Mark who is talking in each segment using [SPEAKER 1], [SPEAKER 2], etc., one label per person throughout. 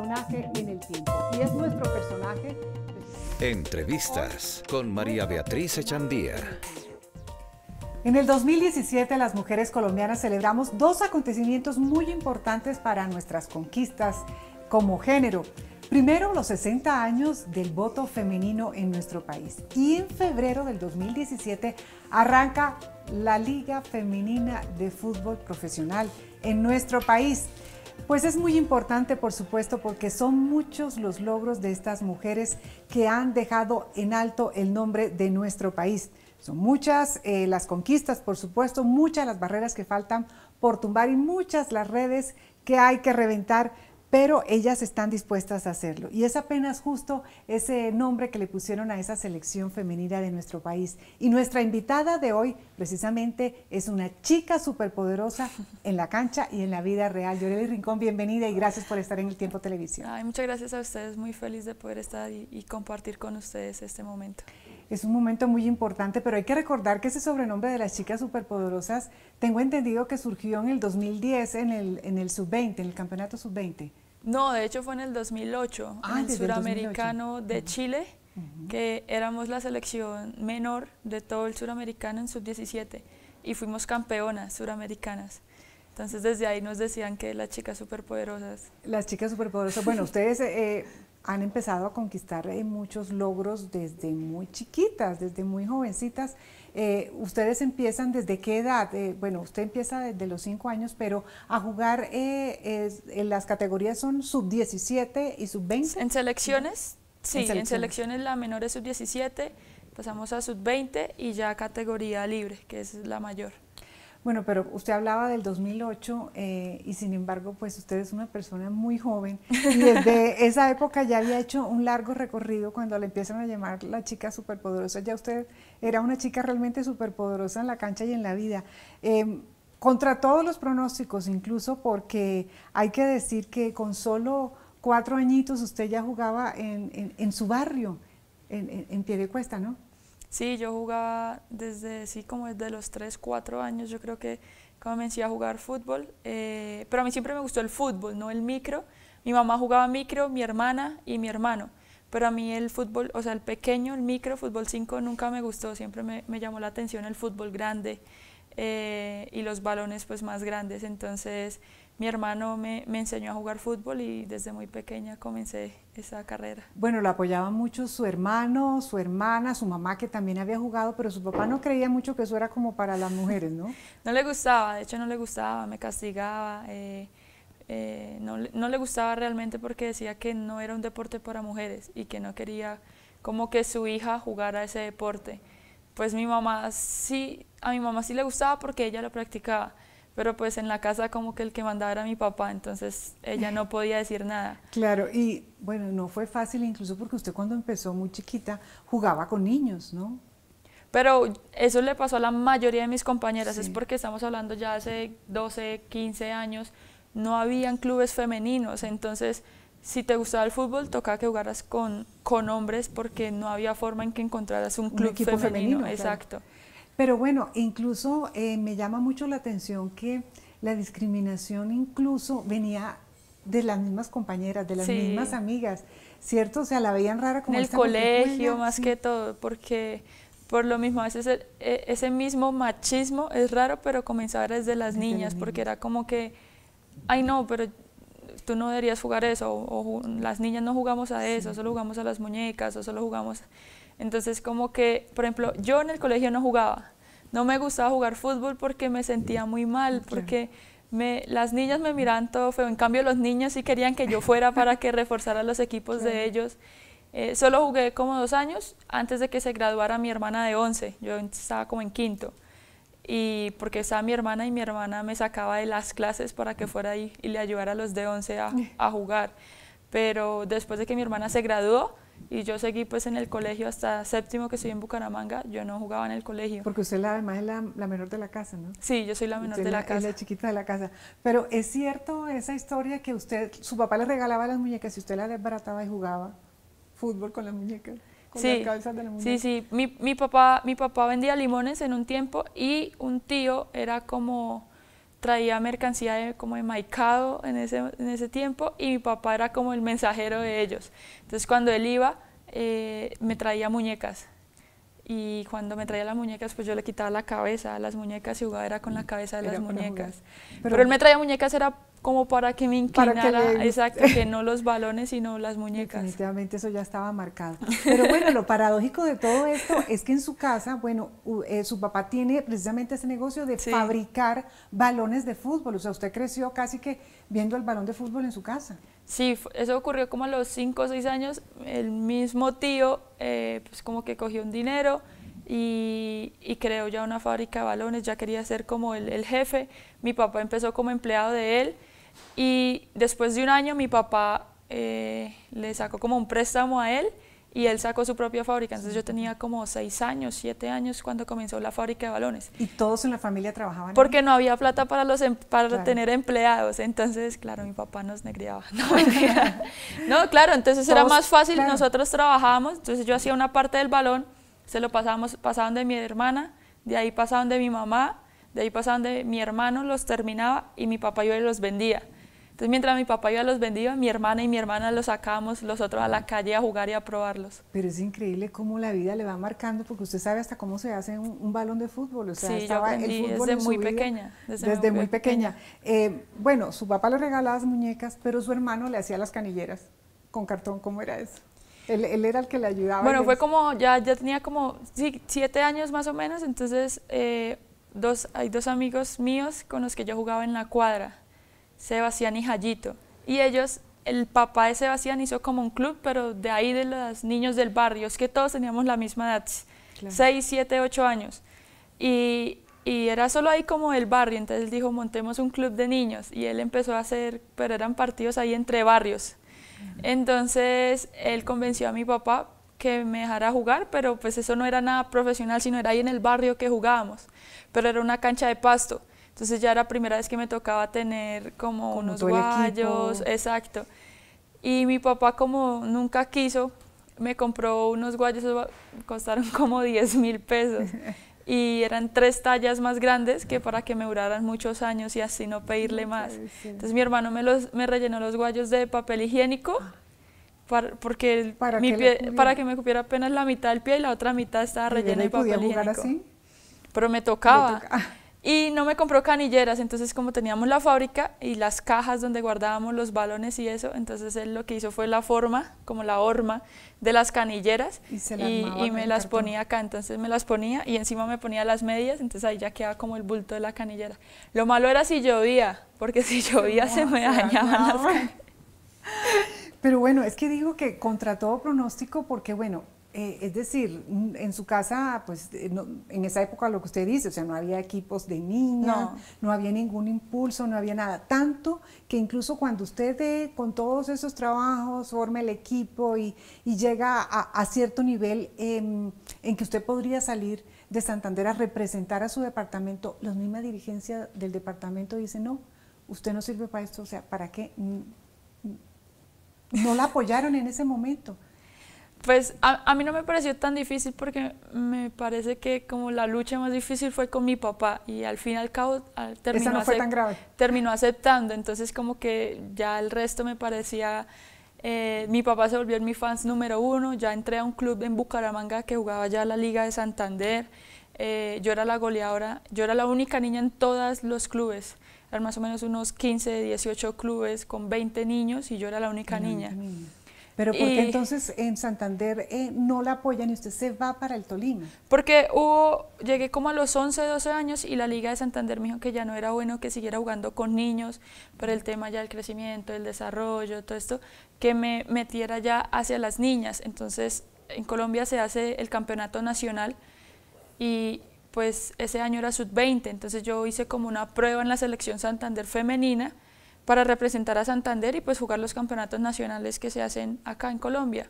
[SPEAKER 1] personaje en el tiempo. Y es nuestro personaje.
[SPEAKER 2] Entrevistas con María Beatriz Echandía.
[SPEAKER 1] En el 2017 las mujeres colombianas celebramos dos acontecimientos muy importantes para nuestras conquistas como género. Primero, los 60 años del voto femenino en nuestro país. Y en febrero del 2017 arranca la Liga Femenina de Fútbol Profesional en nuestro país. Pues es muy importante, por supuesto, porque son muchos los logros de estas mujeres que han dejado en alto el nombre de nuestro país. Son muchas eh, las conquistas, por supuesto, muchas las barreras que faltan por tumbar y muchas las redes que hay que reventar pero ellas están dispuestas a hacerlo. Y es apenas justo ese nombre que le pusieron a esa selección femenina de nuestro país. Y nuestra invitada de hoy precisamente es una chica superpoderosa en la cancha y en la vida real. Yoreli Rincón, bienvenida y gracias por estar en el Tiempo Televisión.
[SPEAKER 3] Ay, muchas gracias a ustedes, muy feliz de poder estar y, y compartir con ustedes este momento.
[SPEAKER 1] Es un momento muy importante, pero hay que recordar que ese sobrenombre de las chicas superpoderosas, tengo entendido que surgió en el 2010 en el, en el sub-20, en el campeonato sub-20.
[SPEAKER 3] No, de hecho fue en el 2008,
[SPEAKER 1] Ah,
[SPEAKER 3] en el suramericano de Chile, que éramos la selección menor de todo el suramericano en sub-17 y fuimos campeonas suramericanas. Entonces desde ahí nos decían que las chicas superpoderosas.
[SPEAKER 1] Las chicas superpoderosas, bueno, ustedes eh, han empezado a conquistar eh, muchos logros desde muy chiquitas, desde muy jovencitas. Eh, ustedes empiezan desde qué edad? Eh, bueno, usted empieza desde los 5 años, pero a jugar eh, es- en las categorías son sub-17 y sub-20.
[SPEAKER 3] En selecciones, sí, en
[SPEAKER 1] selecciones.
[SPEAKER 3] selecciones, la menor es sub-17, pasamos a sub-20 y ya categoría libre, que es la mayor.
[SPEAKER 1] Bueno, pero usted hablaba del 2008 eh, y sin embargo, pues usted es una persona muy joven y desde esa época ya había hecho un largo recorrido cuando le empiezan a llamar la chica superpoderosa. Ya usted era una chica realmente superpoderosa en la cancha y en la vida. Eh, contra todos los pronósticos, incluso porque hay que decir que con solo cuatro añitos usted ya jugaba en, en- en su barrio, en, en, en Piedecuesta, ¿no?
[SPEAKER 3] Sí, yo jugaba desde, sí, como desde los 3, 4 años, yo creo que comencé a jugar fútbol, eh, pero a mí siempre me gustó el fútbol, no el micro. Mi mamá jugaba micro, mi hermana y mi hermano, pero a mí el fútbol, o sea, el pequeño, el micro, fútbol 5, nunca me gustó, siempre me, me llamó la atención el fútbol grande eh, y los balones pues más grandes, entonces mi hermano me, me enseñó a jugar fútbol y desde muy pequeña comencé esa carrera.
[SPEAKER 1] Bueno, lo apoyaba mucho su hermano, su hermana, su mamá que también había jugado, pero su papá no creía mucho que eso era como para las mujeres, ¿no?
[SPEAKER 3] No le gustaba, de hecho no le gustaba, me castigaba, eh, eh, no, le- no le gustaba realmente porque decía que no era un deporte para mujeres y que no quería como que su hija jugara ese deporte. Pues mi mamá sí, a mi mamá sí le gustaba porque ella lo practicaba, pero pues en la casa como que el que mandaba era mi papá, entonces ella no podía decir nada.
[SPEAKER 1] Claro, y bueno, no fue fácil incluso porque usted cuando empezó muy chiquita jugaba con niños, ¿no?
[SPEAKER 3] Pero eso le pasó a la mayoría de mis compañeras, es porque estamos hablando ya hace 12, 15 años, no habían clubes femeninos, entonces si te gustaba el fútbol tocaba que jugaras con, con hombres porque no había forma en que encontraras un club
[SPEAKER 1] femenino,
[SPEAKER 3] exacto.
[SPEAKER 1] Pero bueno, incluso eh, me llama mucho la atención que la discriminación incluso venía de las mismas compañeras, de las
[SPEAKER 3] Sí.
[SPEAKER 1] mismas amigas, ¿cierto? O sea, la veían rara como
[SPEAKER 3] en el
[SPEAKER 1] esta
[SPEAKER 3] colegio más
[SPEAKER 1] sí.
[SPEAKER 3] que todo, porque por lo mismo a veces el- e- ese mismo machismo es raro, pero comenzaba desde las
[SPEAKER 1] Desde las
[SPEAKER 3] niñas, porque
[SPEAKER 1] niñas.
[SPEAKER 3] era como que, ay no, pero tú no deberías jugar eso, o, o las niñas no jugamos a eso, solo jugamos a las muñecas, o solo jugamos... Entonces como que, por ejemplo, yo en el colegio no jugaba, no me gustaba jugar fútbol porque me sentía muy mal, porque me, las niñas me miraban todo feo, en cambio los niños sí querían que yo fuera para que reforzara los equipos de ellos. Eh, solo jugué como dos años antes de que se graduara mi hermana de 11, yo estaba como en quinto, y porque estaba mi hermana y mi hermana me sacaba de las clases para que fuera ahí y le ayudara a los de 11 a, a jugar. Pero después de que mi hermana se graduó y yo seguí pues en el colegio hasta séptimo que estoy en Bucaramanga, yo no jugaba en el colegio.
[SPEAKER 1] Porque usted la- además es la, la menor de la casa, ¿no?
[SPEAKER 3] Sí, yo soy la menor
[SPEAKER 1] Usted
[SPEAKER 3] de la
[SPEAKER 1] es
[SPEAKER 3] casa.
[SPEAKER 1] Es la chiquita de la casa. Pero es cierto esa historia que usted, su papá le regalaba las muñecas y usted la desbarataba y jugaba fútbol con las muñecas, con
[SPEAKER 3] Sí,
[SPEAKER 1] las de las
[SPEAKER 3] Sí,
[SPEAKER 1] muñecas.
[SPEAKER 3] sí, mi, mi, papá, mi papá vendía limones en un tiempo y un tío era como traía mercancía de, como de Maicado en ese, en ese tiempo y mi papá era como el mensajero de ellos. Entonces cuando él iba, eh, me traía muñecas y cuando me traía las muñecas, pues yo le quitaba la cabeza a las muñecas y jugaba era con la cabeza de las muñecas. Pero, él me traía muñecas era como para que me inclinara, exacto, que no los balones, sino las muñecas.
[SPEAKER 1] Definitivamente eso ya estaba marcado. Pero bueno, lo paradójico de todo esto es que en su casa, bueno, eh, su papá tiene precisamente ese negocio de fabricar balones de fútbol. O sea, usted creció casi que viendo el balón de fútbol en su casa.
[SPEAKER 3] Sí, eso ocurrió como a los 5 o 6 años. El mismo tío, eh, pues como que cogió un dinero y, creó ya una fábrica de balones, ya quería ser como el, jefe. Mi papá empezó como empleado de él y después de un año mi papá eh, le sacó como un préstamo a él y él sacó su propia fábrica. Entonces yo tenía como seis años, siete años cuando comenzó la fábrica de balones.
[SPEAKER 1] ¿Y todos en la familia trabajaban?
[SPEAKER 3] Porque no había plata para, los, em, para tener empleados. Entonces, claro, mi papá nos negriaba. No, claro, entonces era más fácil. Nosotros trabajábamos, entonces yo hacía una parte del balón, se lo pasábamos, pasaban de mi hermana, de ahí pasaban de mi mamá, de ahí pasaban de mi hermano, los terminaba y mi papá yo los vendía. Entonces, mientras mi papá iba los vendía, mi hermana y mi hermana los sacábamos los otros a la calle a jugar y a probarlos.
[SPEAKER 1] Pero es increíble cómo la vida le va marcando, porque usted sabe hasta cómo se hace un, balón de fútbol. O sea,
[SPEAKER 3] sí, yo aprendí desde muy pequeña.
[SPEAKER 1] Desde, muy, pequeña. Eh, bueno, su papá le regalaba las muñecas, pero su hermano le hacía las canilleras con cartón. ¿Cómo era eso? Él, era el que le ayudaba.
[SPEAKER 3] Bueno, fue como, ya, ya tenía como siete años más o menos, entonces eh, dos, hay dos amigos míos con los que yo jugaba en la cuadra Sebastián y Jayito. Y ellos, el papá de Sebastián hizo como un club, pero de ahí de los niños del barrio, es que todos teníamos la misma edad, 6, 7, 8 años. Y, y, era solo ahí como el barrio, entonces él dijo, montemos un club de niños. Y él empezó a hacer, pero eran partidos ahí entre barrios. Entonces él convenció a mi papá que me dejara jugar, pero pues eso no era nada profesional, sino era ahí en el barrio que jugábamos. Pero era una cancha de pasto. Entonces ya era la primera vez que me tocaba tener como, unos guayos, exacto. Y mi papá como nunca quiso, me compró unos guayos, costaron como 10 mil pesos. y eran tres tallas más grandes que para que me duraran muchos años y así no pedirle más. Entonces mi hermano me, los, me rellenó los guayos de papel higiénico para, porque ¿Para, mi pie, para que me cupiera apenas la mitad del pie y la otra mitad estaba rellena de papel higiénico. Así? Pero me tocaba. Y no me compró canilleras, entonces como teníamos la fábrica y las cajas donde guardábamos los balones y eso, entonces él lo que hizo fue la forma, como la horma de las canilleras y, me las ponía acá, entonces me las ponía y encima me ponía las medias, entonces ahí ya quedaba como el bulto de la canillera. Lo malo era si llovía, porque si llovía se me dañaban las canilleras.
[SPEAKER 1] Pero bueno, es que digo que contra todo pronóstico, porque bueno, eh, es decir, en su casa, pues eh, en esa época lo que usted dice, o sea, no había equipos de niñas, no. había ningún impulso, no había nada. Tanto que incluso cuando usted con todos esos trabajos forma el equipo y, llega a, cierto nivel en que usted podría salir de Santander a representar a su departamento, la misma dirigencia del departamento dice, no, usted no sirve para esto, o sea, ¿para qué? No la apoyaron en ese momento.
[SPEAKER 3] Pues a, mí no me pareció tan difícil porque me parece que como la lucha más difícil fue con mi papá y al fin y al cabo terminó,
[SPEAKER 1] no fue tan grave.
[SPEAKER 3] terminó aceptando, entonces como que ya el resto me parecía, eh, mi papá se volvió mi fans número uno, ya entré a un club en Bucaramanga que jugaba ya la Liga de Santander, eh, yo era la goleadora, yo era la única niña en todos los clubes, eran más o menos unos 15, 18 clubes con 20 niños y yo era la única niña.
[SPEAKER 1] Pero ¿por qué entonces en Santander eh, no la apoyan y usted se va para el Tolima?
[SPEAKER 3] Porque hubo, llegué como a los 11, 12 años y la Liga de Santander me dijo que ya no era bueno que siguiera jugando con niños, pero el tema ya del crecimiento, del desarrollo, todo esto, que me metiera ya hacia las niñas. Entonces en Colombia se hace el campeonato nacional y pues ese año era sub-20, entonces yo hice como una prueba en la selección Santander femenina para representar a Santander y pues jugar los campeonatos nacionales que se hacen acá en Colombia.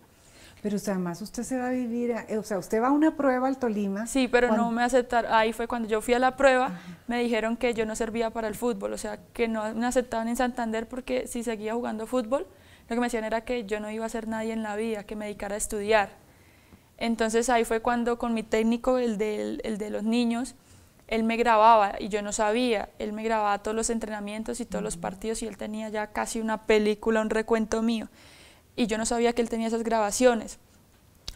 [SPEAKER 1] Pero además usted se va a vivir, eh, o sea, usted va a una prueba al Tolima.
[SPEAKER 3] Sí, pero no me aceptaron, ahí fue cuando yo fui a la prueba, me dijeron que yo no servía para el fútbol, o sea, que no me aceptaban en Santander porque si seguía jugando fútbol, lo que me decían era que yo no iba a ser nadie en la vida, que me dedicara a estudiar. Entonces ahí fue cuando con mi técnico, el de, el de los niños, él me grababa y yo no sabía, él me grababa todos los entrenamientos y todos los partidos y él tenía ya casi una película, un recuento mío. Y yo no sabía que él tenía esas grabaciones.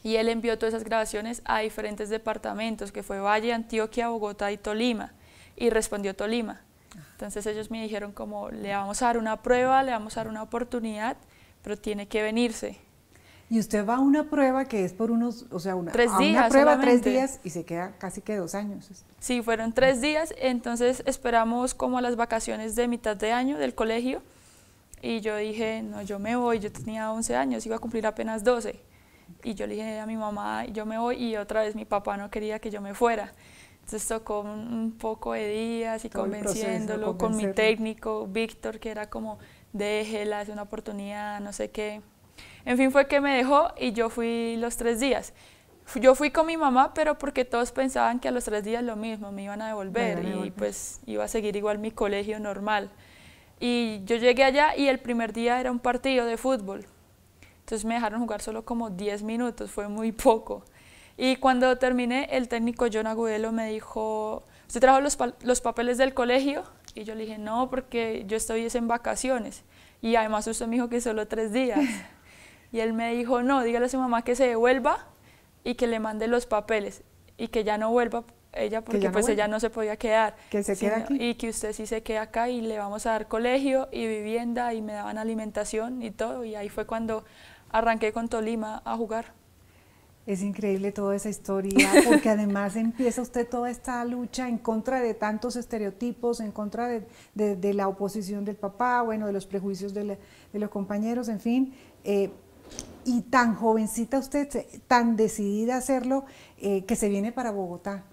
[SPEAKER 3] Y él envió todas esas grabaciones a diferentes departamentos, que fue Valle, Antioquia, Bogotá y Tolima. Y respondió Tolima. Entonces ellos me dijeron como, le vamos a dar una prueba, le vamos a dar una oportunidad, pero tiene que venirse.
[SPEAKER 1] Y usted va a una prueba que es por unos, o sea, una,
[SPEAKER 3] tres
[SPEAKER 1] a
[SPEAKER 3] días
[SPEAKER 1] una prueba tres días y se queda casi que dos años.
[SPEAKER 3] Sí, fueron tres días, entonces esperamos como las vacaciones de mitad de año del colegio y yo dije, no, yo me voy, yo tenía 11 años, iba a cumplir apenas 12. Y yo le dije a mi mamá, yo me voy y otra vez mi papá no quería que yo me fuera. Entonces tocó un, poco de días y convenciéndolo con mi técnico, Víctor, que era como, déjela, es una oportunidad, no sé qué. En fin, fue que me dejó y yo fui los tres días. Yo fui con mi mamá, pero porque todos pensaban que a los tres días lo mismo, me iban a devolver y pues iba a seguir igual mi colegio normal. Y yo llegué allá y el primer día era un partido de fútbol. Entonces me dejaron jugar solo como 10 minutos, fue muy poco. Y cuando terminé, el técnico John Agudelo me dijo, ¿usted trajo los, los papeles del colegio? Y yo le dije, no, porque yo estoy en vacaciones. Y además usted me dijo que solo tres días. y él me dijo, no, dígale a su mamá que se devuelva y que le mande los papeles y que ya no vuelva ella porque pues ella no se podía quedar.
[SPEAKER 1] Que se queda aquí.
[SPEAKER 3] Y que usted sí se queda acá y le vamos a dar colegio y vivienda y me daban alimentación y todo. Y ahí fue cuando arranqué con Tolima a jugar.
[SPEAKER 1] Es increíble toda esa historia, porque además empieza usted toda esta lucha en contra de tantos estereotipos, en contra de, la oposición del papá, bueno, de los prejuicios de, los compañeros, en fin. Eh, y tan jovencita usted, tan decidida a hacerlo, eh, que se viene para Bogotá.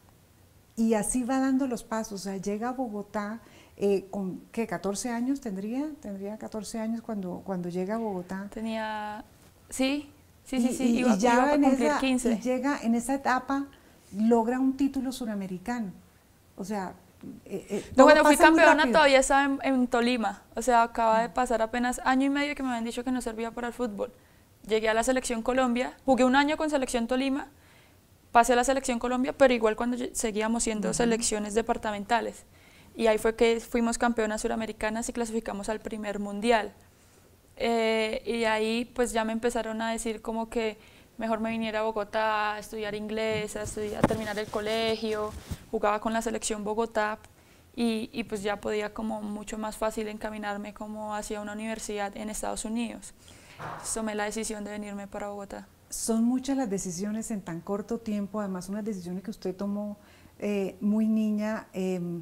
[SPEAKER 1] Y así va dando los pasos, o sea, llega a Bogotá eh, con, ¿qué, 14 años tendría? Tendría 14 años cuando, cuando llega a Bogotá.
[SPEAKER 3] Tenía, sí, Sí, sí, sí,
[SPEAKER 1] y, iba, ya en esa, 15. Y llega en esa etapa, logra un título suramericano. O sea,
[SPEAKER 3] eh, eh, no, bueno, fui campeona, todavía estaba en, Tolima. O sea, acaba de pasar apenas año y medio que me habían dicho que no servía para el fútbol. Llegué a la selección Colombia, jugué un año con selección Tolima, pasé a la selección Colombia, pero igual cuando seguíamos siendo selecciones departamentales. Y ahí fue que fuimos campeonas suramericanas y clasificamos al primer mundial. Eh, y ahí pues ya me empezaron a decir como que mejor me viniera a Bogotá a estudiar inglés, a, estudiar, a terminar el colegio, jugaba con la selección Bogotá y, y, pues ya podía como mucho más fácil encaminarme como hacia una universidad en Estados Unidos. Tomé la decisión de venirme para Bogotá.
[SPEAKER 1] Son muchas las decisiones en tan corto tiempo, además unas decisiones que usted tomó eh, muy niña. Eh,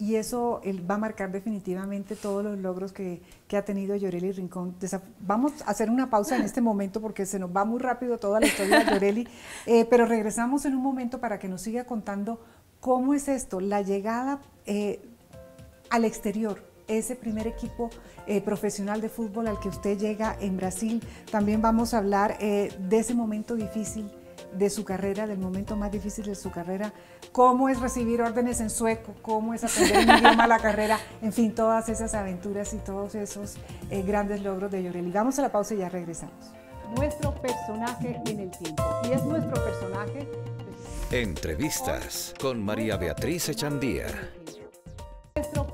[SPEAKER 1] y eso va a marcar definitivamente todos los logros que, ha tenido Yoreli Rincón. Vamos a hacer una pausa en este momento porque se nos va muy rápido toda la historia de Yoreli, eh, pero regresamos en un momento para que nos siga contando cómo es esto, la llegada eh, al exterior, ese primer equipo eh, profesional de fútbol al que usted llega en Brasil. También vamos a hablar de ese momento difícil de su carrera, del momento más difícil de su carrera, cómo es recibir órdenes en sueco, cómo es aprender un idioma a la carrera, en fin, todas esas aventuras y todos esos eh, grandes logros de Yoreli. Vamos a la pausa y ya regresamos. Nuestro personaje en el tiempo. Y es nuestro personaje.
[SPEAKER 2] Entrevistas con María Beatriz Echandía.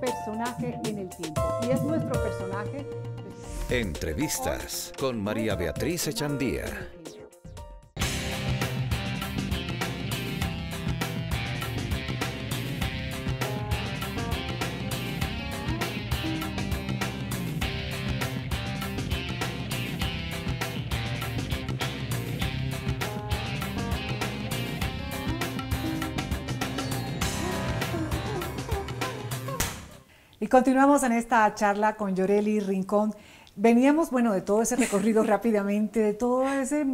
[SPEAKER 1] Personaje en el tiempo. Y es nuestro personaje.
[SPEAKER 2] Entrevistas con María Beatriz Echandía.
[SPEAKER 1] Y continuamos en esta charla con Yoreli Rincón. Veníamos, bueno, de todo ese recorrido rápidamente, de todos esos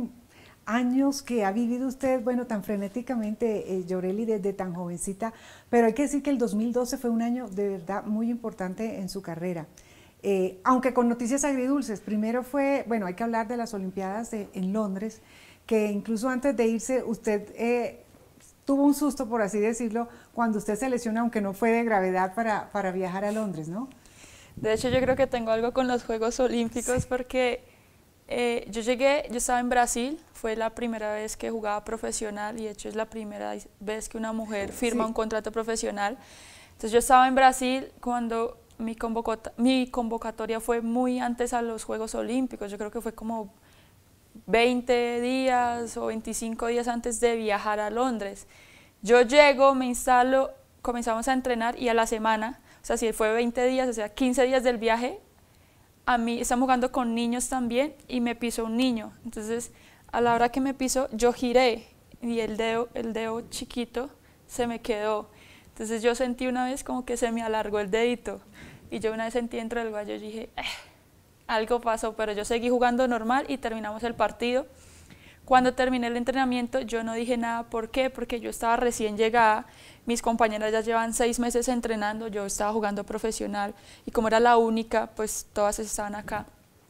[SPEAKER 1] años que ha vivido usted, bueno, tan frenéticamente, eh, Yoreli, desde tan jovencita, pero hay que decir que el 2012 fue un año de verdad muy importante en su carrera. Eh, aunque con noticias agridulces, primero fue, bueno, hay que hablar de las Olimpiadas en Londres, que incluso antes de irse usted eh, tuvo un susto, por así decirlo, cuando usted se lesiona, aunque no fue de gravedad, para, para viajar a Londres, ¿no?
[SPEAKER 3] De hecho, yo creo que tengo algo con los Juegos Olímpicos porque eh, yo llegué, yo estaba en Brasil, fue la primera vez que jugaba profesional y de hecho es la primera vez que una mujer firma un contrato profesional. Entonces yo estaba en Brasil cuando mi, mi convocatoria fue muy antes a los Juegos Olímpicos, yo creo que fue como 20 días o 25 días antes de viajar a Londres. Yo llego, me instalo, comenzamos a entrenar y a la semana, o sea, si fue 20 días, o sea, 15 días del viaje, a mí estamos jugando con niños también y me pisó un niño. Entonces, a la hora que me pisó, yo giré y el dedo, el dedo chiquito se me quedó. Entonces yo sentí una vez como que se me alargó el dedito y yo una vez sentí dentro del gallo y dije, eh, algo pasó, pero yo seguí jugando normal y terminamos el partido. Cuando terminé el entrenamiento yo no dije nada, ¿por qué? Porque yo estaba recién llegada, mis compañeras ya llevan seis meses entrenando, yo estaba jugando profesional y como era la única, pues todas estaban acá.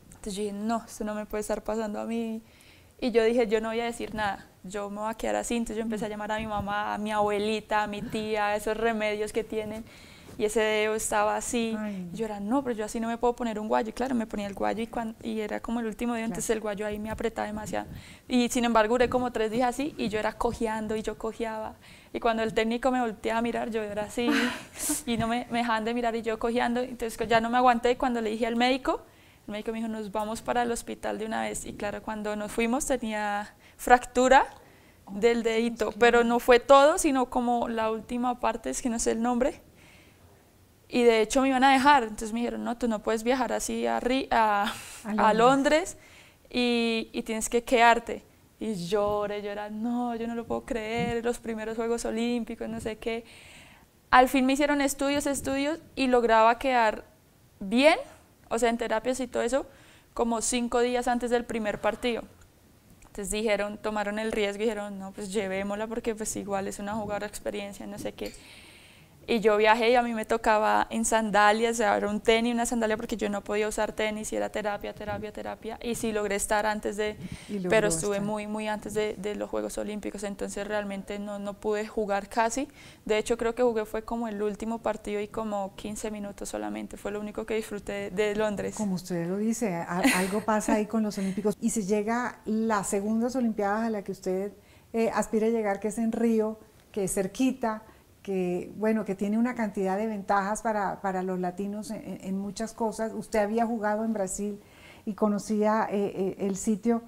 [SPEAKER 3] Entonces yo dije, no, esto no me puede estar pasando a mí. Y yo dije, yo no voy a decir nada, yo me voy a quedar así. Entonces yo empecé a llamar a mi mamá, a mi abuelita, a mi tía, esos remedios que tienen y ese dedo estaba así. Y yo era, no, pero yo así no me puedo poner un guayo. Y claro, me ponía el guayo y, cuando, y era como el último dedo, entonces el guayo ahí me apretaba demasiado. Y sin embargo, duré como tres días así y yo era cojeando y yo cojeaba. Y cuando el técnico me volteaba a mirar, yo era así y no me, me dejaban de mirar y yo cojeando. Entonces ya no me aguanté y cuando le dije al médico, el médico me dijo, nos vamos para el hospital de una vez. Y claro, cuando nos fuimos tenía fractura del dedito, pero no fue todo, sino como la última parte, es que no sé el nombre, y de hecho me iban a dejar, entonces me dijeron, no, tú no puedes viajar así a, a, Londres, y, y, tienes que quedarte. Y lloré, lloré, no, yo no lo puedo creer, los primeros Juegos Olímpicos, no sé qué. Al fin me hicieron estudios, estudios, y lograba quedar bien, o sea, en terapias y todo eso, como cinco días antes del primer partido. Entonces dijeron, tomaron el riesgo y dijeron, no, pues llevémosla porque pues igual es una jugadora experiencia, no sé qué. Y yo viajé y a mí me tocaba en sandalias, era un tenis, una sandalia porque yo no podía usar tenis y era terapia, terapia, terapia. Y sí logré estar antes de, pero estuve muy, muy antes de, de, los Juegos Olímpicos, entonces realmente no, no pude jugar casi. De hecho creo que jugué fue como el último partido y como 15 minutos solamente, fue lo único que disfruté de Londres.
[SPEAKER 1] Como usted lo dice, algo pasa ahí con los Olímpicos y se llega las segundas Olimpiadas a la que usted eh, aspira a llegar, que es en Río, que es cerquita que, bueno, que tiene una cantidad de ventajas para, los latinos en, muchas cosas. Usted había jugado en Brasil y conocía eh, eh, el sitio.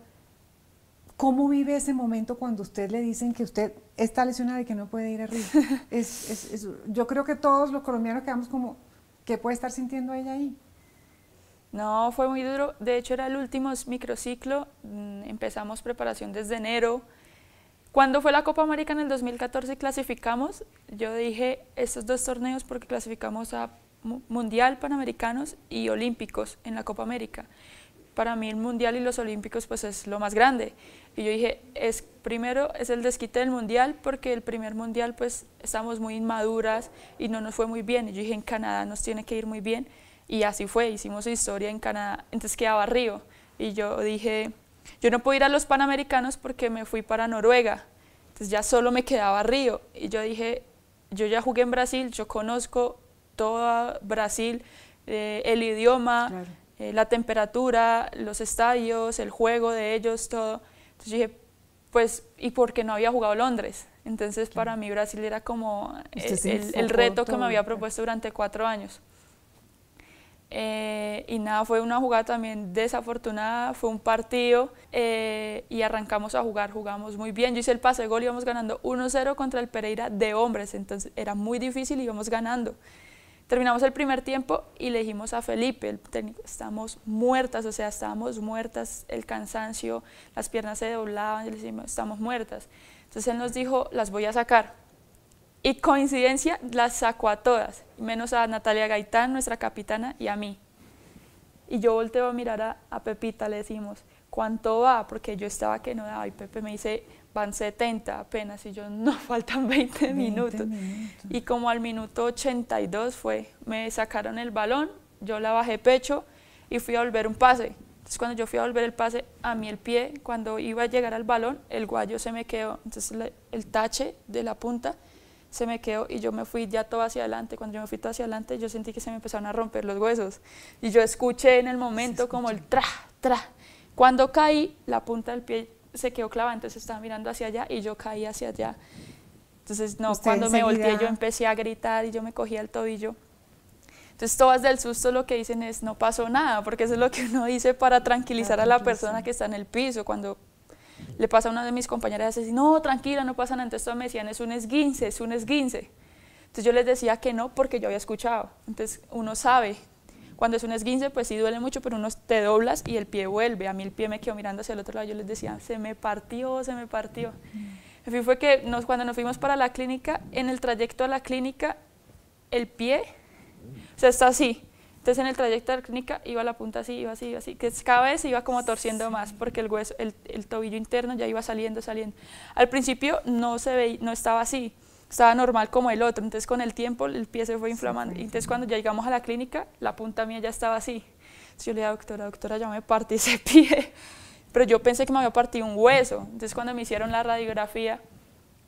[SPEAKER 1] ¿Cómo vive ese momento cuando usted le dicen que usted está lesionada y que no puede ir a Río? es, yo creo que todos los colombianos quedamos como, ¿qué puede estar sintiendo ella ahí?
[SPEAKER 3] No, fue muy duro. De hecho, era el último microciclo. Mm, empezamos preparación desde enero cuando fue la Copa América en el 2014 y clasificamos, yo dije estos dos torneos porque clasificamos a Mundial, Panamericanos y Olímpicos en la Copa América. Para mí el Mundial y los Olímpicos pues es lo más grande. Y yo dije, es, primero es el desquite del Mundial porque el primer Mundial pues estamos muy inmaduras y no nos fue muy bien. Y yo dije, en Canadá nos tiene que ir muy bien. Y así fue, hicimos historia en Canadá. Entonces quedaba Río. Y yo dije, yo no puedo ir a los Panamericanos porque me fui para Noruega, entonces ya solo me quedaba Río. Y yo dije, yo ya jugué en Brasil, yo conozco todo Brasil, eh, el idioma, eh, la temperatura, los estadios, el juego de ellos, todo. Entonces dije, pues, ¿y por qué no había jugado Londres? Entonces para mí Brasil era como el, reto que me había propuesto durante cuatro años. Eh, y nada, fue una jugada también desafortunada, fue un partido eh, y arrancamos a jugar, jugamos muy bien. Yo hice el pase de gol, íbamos ganando 1-0 contra el Pereira de hombres, entonces era muy difícil y íbamos ganando. Terminamos el primer tiempo y le dijimos a Felipe, el técnico, estamos muertas, o sea, estábamos muertas, el cansancio, las piernas se doblaban, le dijimos, estamos muertas. Entonces él nos dijo, las voy a sacar. Y coincidencia, las sacó a todas, menos a Natalia Gaitán, nuestra capitana, y a mí. Y yo volteo a mirar a, Pepita, le decimos, ¿cuánto va? Porque yo estaba que no daba, y Pepe me dice, van 70 apenas, y yo, no, faltan 20, minutos. Y como al minuto 82 fue, me sacaron el balón, yo la bajé pecho y fui a volver un pase. Entonces cuando yo fui a volver el pase, a mí el pie, cuando iba a llegar al balón, el guayo se me quedó, entonces el tache de la punta se me quedó y yo me fui ya todo hacia adelante. Cuando yo me fui todo hacia adelante, yo sentí que se me empezaron a romper los huesos. Y yo escuché en el momento como el tra, tra. Cuando caí, la punta del pie se quedó clavada, entonces estaba mirando hacia allá y yo caí hacia allá. Entonces, no, cuando me volteé yo empecé a gritar y yo me cogía el tobillo. Entonces, todas del susto lo que dicen es, no pasó nada, porque eso es lo que uno dice para tranquilizar a la persona que está en el piso. Cuando le pasa a una de mis compañeras, dice, no, tranquila, no pasa nada. Entonces, me decían, es un esguince, es un esguince. Entonces, yo les decía que no, porque yo había escuchado. Entonces, uno sabe cuando es un esguince, pues sí duele mucho, pero uno te doblas y el pie vuelve. A mí el pie me quedó mirando hacia el otro lado. Yo les decía, se me partió, se me partió. En fin, fue que cuando nos fuimos para la clínica, en el trayecto a la clínica, el pie, o sea, está así. Entonces en el trayecto a la clínica iba la punta así, iba así, iba así, que cada vez iba como torciendo más porque el hueso, el, el, tobillo interno ya iba saliendo, saliendo. Al principio no se veía, no estaba así, estaba normal como el otro, entonces con el tiempo el pie se fue inflamando, entonces cuando ya llegamos a la clínica, la punta mía ya estaba así. Entonces yo le dije, doctora, doctora, ya me partí ese pie, pero yo pensé que me había partido un hueso, entonces cuando me hicieron la radiografía,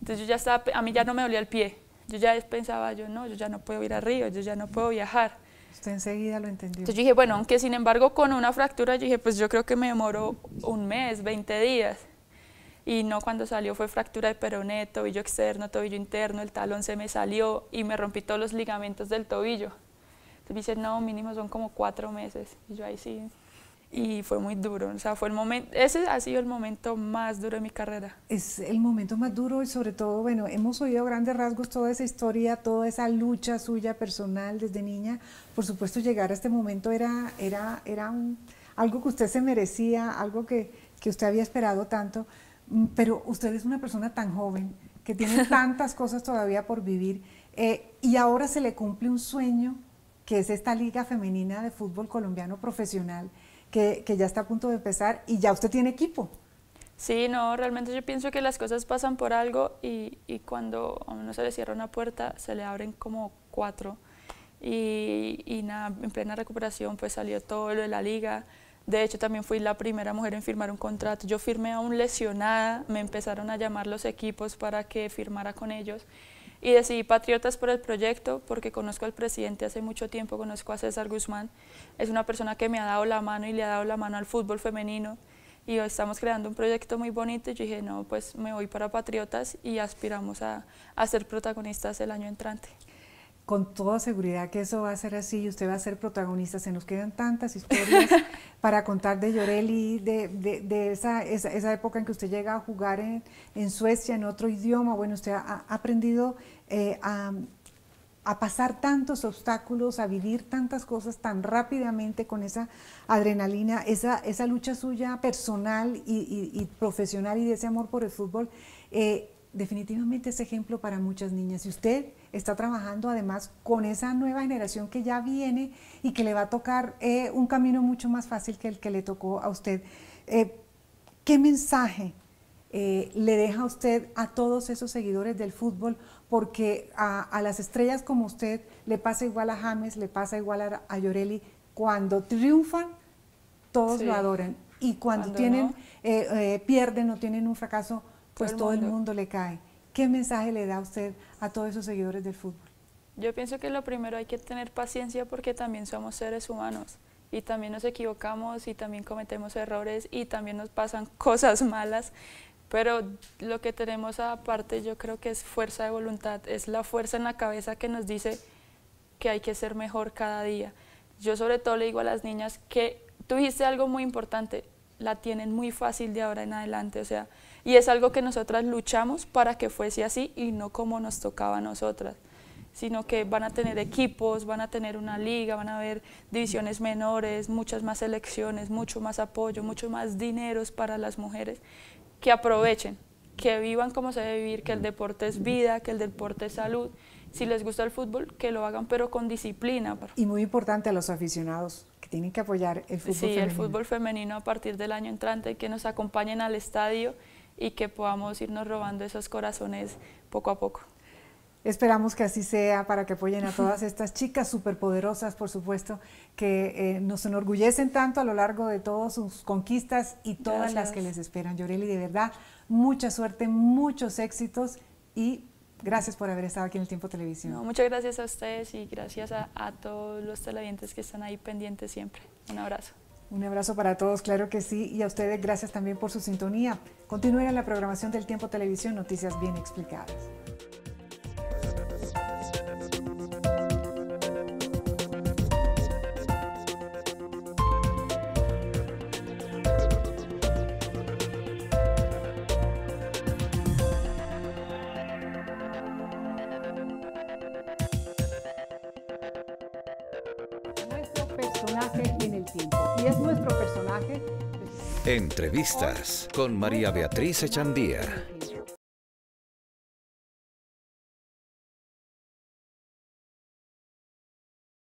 [SPEAKER 3] entonces yo ya estaba, a mí ya no me dolía el pie, yo ya pensaba, yo no, yo ya no puedo ir a Río, yo ya no puedo viajar.
[SPEAKER 1] Usted enseguida lo entendió.
[SPEAKER 3] Entonces yo dije, bueno, aunque sin embargo con una fractura, yo dije, pues yo creo que me demoró un mes, 20 días y no cuando salió fue fractura de peroné, tobillo externo, tobillo interno, el talón se me salió y me rompí todos los ligamentos del tobillo. Entonces me dice, no, mínimo son como cuatro meses. Y yo ahí sí. Y fue muy duro, o sea, fue el momento, ese ha sido el momento más duro de mi carrera.
[SPEAKER 1] Es el momento más duro y sobre todo, bueno, hemos oído grandes rasgos toda esa historia, toda esa lucha suya personal desde niña. Por supuesto, llegar a este momento era, era, era un, algo que usted se merecía, algo que, que usted había esperado tanto. Mm, pero usted es una persona tan joven que tiene tantas cosas todavía por vivir eh, y ahora se le cumple un sueño que es esta liga femenina de fútbol colombiano profesional que, ya está a punto de empezar y ya usted tiene equipo.
[SPEAKER 3] Sí, no, realmente yo pienso que las cosas pasan por algo y, y cuando a uno se le cierra una puerta se le abren como cuatro y, y nada, en plena recuperación pues salió todo lo de la liga, de hecho, también fui la primera mujer en firmar un contrato. Yo firmé aún lesionada, me empezaron a llamar los equipos para que firmara con ellos. Y decidí Patriotas por el proyecto porque conozco al presidente hace mucho tiempo, conozco a César Guzmán. Es una persona que me ha dado la mano y le ha dado la mano al fútbol femenino. Y hoy estamos creando un proyecto muy bonito y yo dije, no, pues me voy para Patriotas y aspiramos a, a ser protagonistas el año entrante
[SPEAKER 1] con toda seguridad que eso va a ser así y usted va a ser protagonista. Se nos quedan tantas historias para contar de Llorelli, de, de, esa, esa, época en que usted llega a jugar en, en Suecia, en otro idioma. Bueno, usted ha, aprendido eh, a, a, pasar tantos obstáculos, a vivir tantas cosas tan rápidamente con esa adrenalina, esa, esa lucha suya personal y, y, profesional y de ese amor por el fútbol. Eh, definitivamente es ejemplo para muchas niñas. Y usted está trabajando además con esa nueva generación que ya viene y que le va a tocar eh, un camino mucho más fácil que el que le tocó a usted. Eh, ¿Qué mensaje eh, le deja a usted a todos esos seguidores del fútbol? Porque a, las estrellas como usted le pasa igual a James, le pasa igual a, a Llorelli, cuando triunfan, todos lo adoran. Y cuando, tienen, pierden o tienen un fracaso, pues todo el mundo le cae. ¿Qué mensaje le da usted a todos esos seguidores del fútbol?
[SPEAKER 3] Yo pienso que lo primero hay que tener paciencia porque también somos seres humanos y también nos equivocamos y también cometemos errores y también nos pasan cosas malas, pero lo que tenemos aparte yo creo que es fuerza de voluntad, es la fuerza en la cabeza que nos dice que hay que ser mejor cada día. Yo sobre todo le digo a las niñas que tú dijiste algo muy importante, la tienen muy fácil de ahora en adelante, o sea, y es algo que nosotras luchamos para que fuese así y no como nos tocaba a nosotras, sino que van a tener equipos, van a tener una liga, van a haber divisiones menores, muchas más selecciones, mucho más apoyo, mucho más dineros para las mujeres, que aprovechen, que vivan como se debe vivir, que el deporte es vida, que el deporte es salud. Si les gusta el fútbol, que lo hagan, pero con disciplina.
[SPEAKER 1] Y muy importante a los aficionados, que tienen que apoyar el fútbol
[SPEAKER 3] femenino. Sí, el fútbol femenino a partir del año entrante, que nos acompañen al estadio y que podamos irnos robando esos corazones poco a poco.
[SPEAKER 1] Esperamos que así sea para que apoyen a todas estas chicas superpoderosas, por supuesto, que eh, nos enorgullecen tanto a lo largo de todas sus conquistas y todas las que les esperan. Yoreli, de verdad, mucha suerte, muchos éxitos y gracias por haber estado aquí en el Tiempo Televisión.
[SPEAKER 3] muchas gracias a ustedes y gracias a, a todos los televidentes que están ahí pendientes siempre. Un abrazo.
[SPEAKER 1] Un abrazo para todos, claro que sí, y a ustedes gracias también por su sintonía. Continúen en la programación del Tiempo Televisión Noticias Bien Explicadas.
[SPEAKER 2] Entrevistas con María Beatriz Echandía.